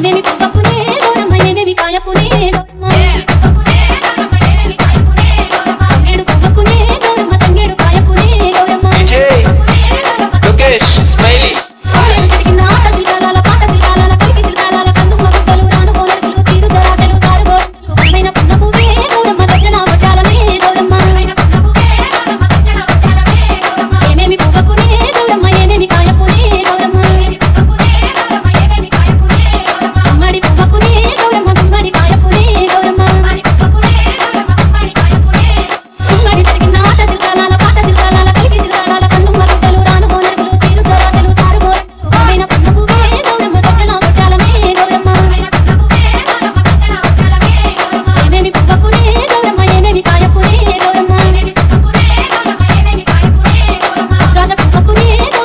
Ay, mi papá.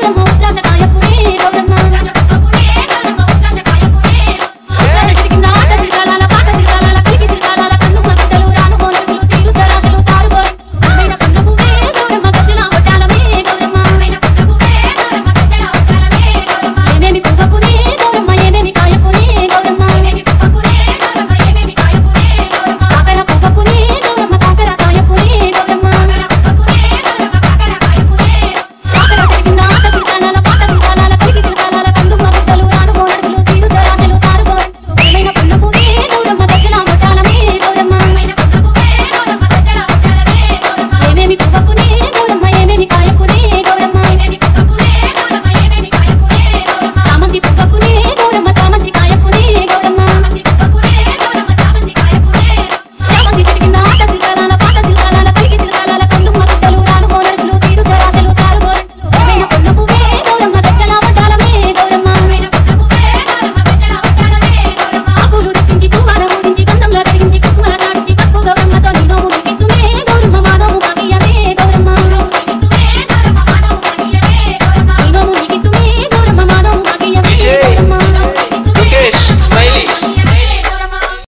wanna go